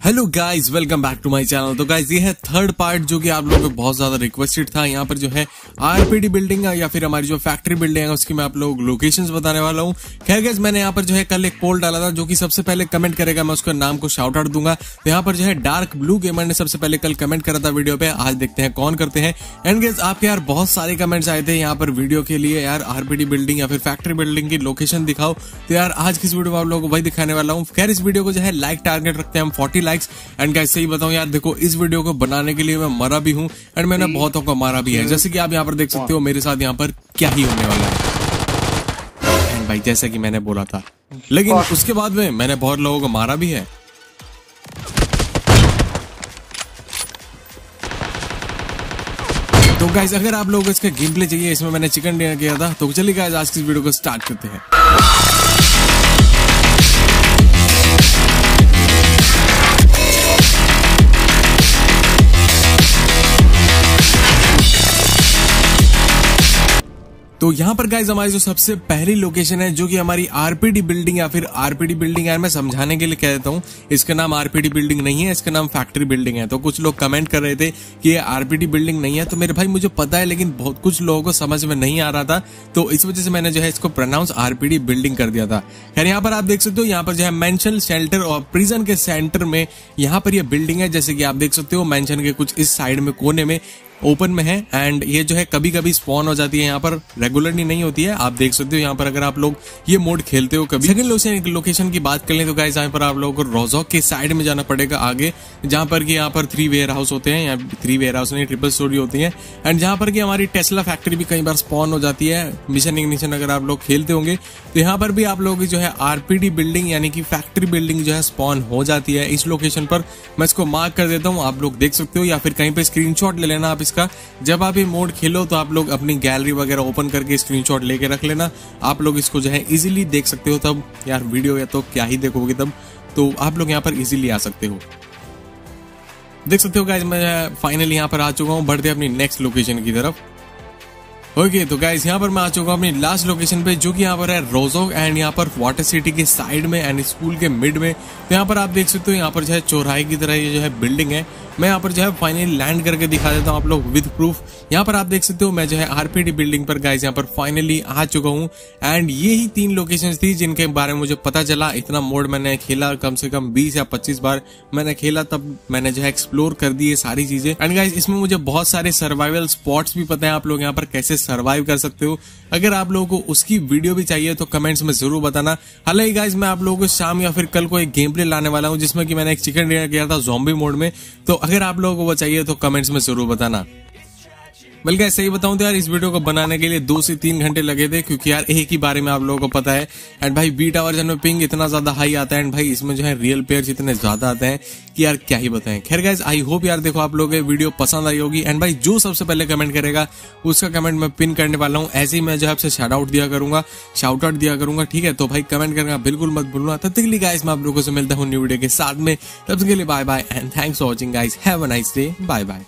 Hello guys welcome back to my channel तो guys ये है थर्ड पार्ट जो कि आप लोगों को बहुत ज़्यादा रिक्वेस्टेड था। यहाँ पर जो है आरपीडी बिल्डिंग या फिर हमारी जो फैक्ट्री बिल्डिंग है, उसकी मैं आप लोग लोकेशंस बताने वाला हूँ। खैर गाइस मैंने यहाँ पर जो है कल एक पोल डाला था जो कि सबसे पहले कमेंट करेगा, मैं उसके नाम को शाउट आउट दूँगा। तो यहाँ पर जो है डार्क ब्लू गेमर ने सबसे पहले कल कमेंट करा था वीडियो पे। आज देखते हैं कौन करते हैं। एंड गेस आपके यार बहुत सारे कमेंट्स आए थे यहाँ पर वीडियो के लिए। यार आरपीडी बिल्डिंग या फिर फैक्ट्री बिल्डिंग की लोकेशन दिखाओ। तो यार आज किस वीडियो में आप लोगों को वही दिखाने वाला हूँ। खैर इस वीडियो को जो है लाइक टारगेट रखते हैं हम फोर्टी लाइक्स एंड गाइस सही बताऊँ यार देखो इस वीडियो को बनाने के लिए मैं मरा भी हूँ एंड मैंने बहुतों को मारा भी है। जैसे कि आप यहाँ पर देख सकते हो मेरे साथ यहाँ पर क्या ही होने वाला है। एंड भाई जैसा कि मैंने बोला था। लेकिन उसके बाद में मैंने बहुत लोगों को मारा भी है। तो गाइज़ अगर आप लोगों को इसका गेम प्ले चाहिए इसमें मैंने चिकन डिनर किया था तो चलिए गाइज़ आज की वीडियो को स्टार्ट करते हैं। तो यहाँ पर गाइज़ हमारी जो सबसे पहली लोकेशन है, जो कि हमारी आरपीडी बिल्डिंग या फिर आरपीडी बिल्डिंग है मैं समझाने के लिए कह देता हूँ, इसका नाम आरपीडी बिल्डिंग नहीं है, इसका नाम फैक्ट्री बिल्डिंग है। तो कुछ लोग कमेंट कर रहे थे कि ये आरपीडी बिल्डिंग नहीं है तो मेरे भाई मुझे पता है, लेकिन बहुत कुछ लोगों को समझ में नहीं आ रहा था तो इस वजह से मैंने जो है इसको प्रोनाउंस आरपीडी बिल्डिंग कर दिया था। खैर, यहाँ पर आप देख सकते हो, यहाँ पर जो है मैंशन शेल्टर और प्रिजन के सेंटर में यहाँ पर यह बिल्डिंग है, जैसे कि आप देख सकते हो मैंशन के कुछ इस साइड में कोने में ओपन में है एंड ये जो है कभी कभी स्पॉन हो जाती है, यहाँ पर रेगुलरली नहीं होती है। आप देख सकते हो यहाँ पर अगर आप लोग ये मोड खेलते हो कभी। सेकंड लोकेशन लोकेशन की बात कर लें तो गाइस यहाँ पर आप लोगों को रोजॉक के साइड में जाना पड़ेगा आगे, जहाँ पर कि यहाँ पर थ्री वेयर हाउस होते हैं थ्री वेयर हाउस नहीं ट्रिपल स्टोरी होती है। एंड जहाँ पर कि हमारी टेस्ला फैक्ट्री भी कई बार स्पॉन हो जाती है। मिशन इग्निशन अगर आप लोग खेलते होंगे तो यहाँ पर भी आप लोगों की जो है आरपीडी बिल्डिंग यानी कि फैक्ट्री बिल्डिंग जो है स्पॉन हो जाती है। इस लोकेशन पर मैं इसको मार्क कर देता हूँ, आप लोग देख सकते हो, या फिर कहीं पे स्क्रीनशॉट ले लेना, आप इसका जब आप ये मोड खेलो तो आप लोग अपनी गैलरी वगैरह ओपन करके स्क्रीनशॉट लेके रख लेना। आप लोग इसको जो है इजीली देख सकते हो तब। यार वीडियो या तो क्या ही देखोगे तब। तो आप लोग यहाँ पर इजीली आ सकते हो। देख सकते हो गाइज़ मैं फाइनली यहाँ पर आ चुका हूँ। बढ़ते अपनी नेक्स्ट लोकेशन की तरफ़। ओके okay, तो गाइज़ यहाँ पर मैं आ चुका हूँ अपनी लास्ट लोकेशन पे जो कि यहाँ पर है रोजोग एंड यहाँ पर वाटर सिटी के साइड में एंड स्कूल के मिड में। तो यहाँ पर आप देख सकते हो यहाँ पर जो है चौराहे की तरह ये जो है बिल्डिंग है। मैं यहाँ पर जो है फाइनली लैंड करके दिखा देता हूँ आप लोग विद प्रूफ यहाँ पर आप देख सकते हो मैं जो है आरपीडी बिल्डिंग पर गाइज़ यहाँ पर फाइनली आ चुका हूँ। एंड ये ही तीन लोकेशन थी जिनके बारे में मुझे पता चला। इतना मोड मैंने खेला कम से कम बीस या पच्चीस बार। मैंने खेला तब मैंने जो है एक्सप्लोर कर दी ये सारी चीज़ें। एंड गाइज़ इसमें मुझे बहुत सारे सर्वाइवल स्पॉट्स भी पता है आप लोग यहाँ पर कैसे सर्वाइव कर सकते हो। अगर आप लोगों को उसकी वीडियो भी चाहिए तो कमेंट्स में ज़रूर बताना। हालाँकि गाइज़ मैं आप लोगों को शाम या फिर कल को एक गेम प्ले लाने वाला हूँ, जिसमें कि मैंने एक चिकन डिनर किया था जोम्बी मोड में। तो अगर आप लोगों को वो चाहिए तो कमेंट्स में ज़रूर बताना। बल्कि सही बताऊँ तो यार, इस वीडियो को बनाने के लिए दो से तीन घंटे लगे थे, क्योंकि यार, एक ही बारे में आप लोगों को पता है। एंड भाई बीटा वर्जन में पिंग इतना ज़्यादा हाई आता है एंड भाई, इसमें जो है रियल प्लेयर्स इतने ज़्यादा आते हैं कि यार, क्या ही बताएँ। खैर गाइज़ आई होप यार देखो आप लोगों वीडियो पसंद आई होगी। एंड भाई, जो सबसे पहले कमेंट करेगा, उसका कमेंट मैं पिन करने वाला हूँ। ऐसे ही मैं जो आपसे शाउट आउट दिया करूँगा शाउट आउट दिया करूँगा, ठीक है? तो भाई कमेंट करना बिल्कुल मत भूलना। तब तक गाइज़ मैं आप लोगों से मिलता हूँ न्यू वीडियो के साथ में। तब तक के लिए bye bye and thanks for watching guys have a nice day bye bye